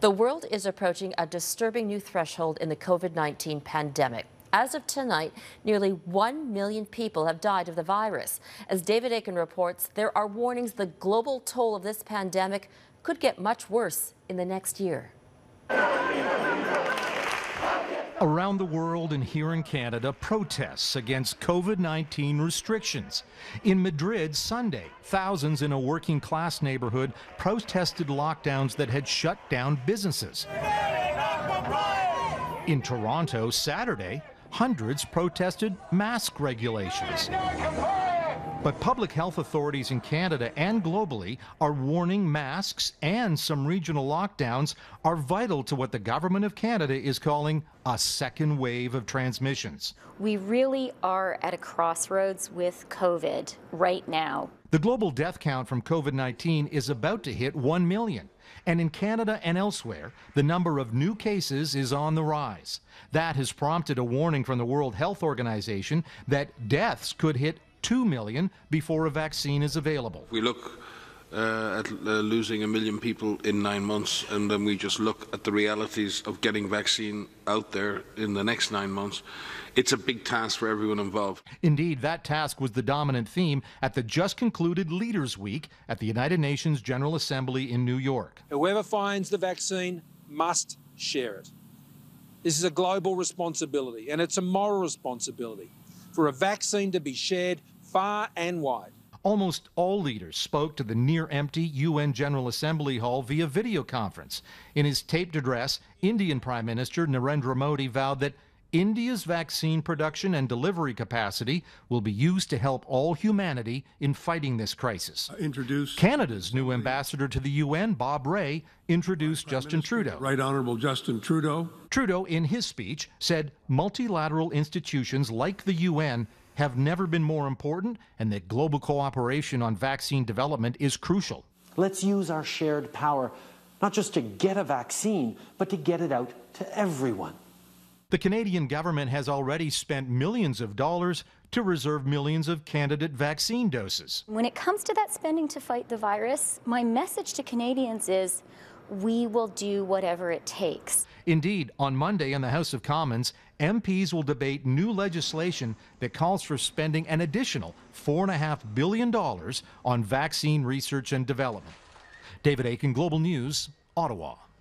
The world is approaching a disturbing new threshold in the COVID 19 pandemic. As of tonight, nearly 1 million people have died of the virus. As David Akin reports, there are warnings the global toll of this pandemic could get much worse in the next year. Around the world and here in Canada, protests against COVID 19 restrictions. In Madrid, Sunday, thousands in a working class neighborhood protested lockdowns that had shut down businesses. In Toronto, Saturday, hundreds protested mask regulations. But public health authorities in Canada and globally are warning masks and some regional lockdowns are vital to what the Government of Canada is calling a second wave of transmissions. We really are at a crossroads with COVID right now. The global death count from COVID 19 is about to hit 1 million. And in Canada and elsewhere, the number of new cases is on the rise. That has prompted a warning from the World Health Organization that deaths could hit 2 million before a vaccine is available. We look uh, at uh, losing a million people in nine months, and then we just look at the realities of getting vaccine out there in the next nine months. It's a big task for everyone involved. Indeed, that task was the dominant theme at the just concluded Leaders Week at the United Nations General Assembly in New York. Whoever finds the vaccine must share it. This is a global responsibility, and it's a moral responsibility for a vaccine to be shared far and wide. Almost all leaders spoke to the near empty UN General Assembly hall via video conference. In his taped address, Indian Prime Minister Narendra Modi vowed that India's vaccine production and delivery capacity will be used to help all humanity in fighting this crisis. Uh, introduce Canada's new ambassador to the UN, Bob Rae, introduced Prime Justin Minister, Trudeau. Right Honorable Justin Trudeau. Trudeau, in his speech, said multilateral institutions like the UN have never been more important and that global cooperation on vaccine development is crucial. Let's use our shared power, not just to get a vaccine, but to get it out to everyone. The Canadian government has already spent millions of dollars to reserve millions of candidate vaccine doses. When it comes to that spending to fight the virus, my message to Canadians is we will do whatever it takes. Indeed, on Monday in the House of Commons, MPs will debate new legislation that calls for spending an additional $4.5 billion on vaccine research and development. David Akin, Global News, Ottawa.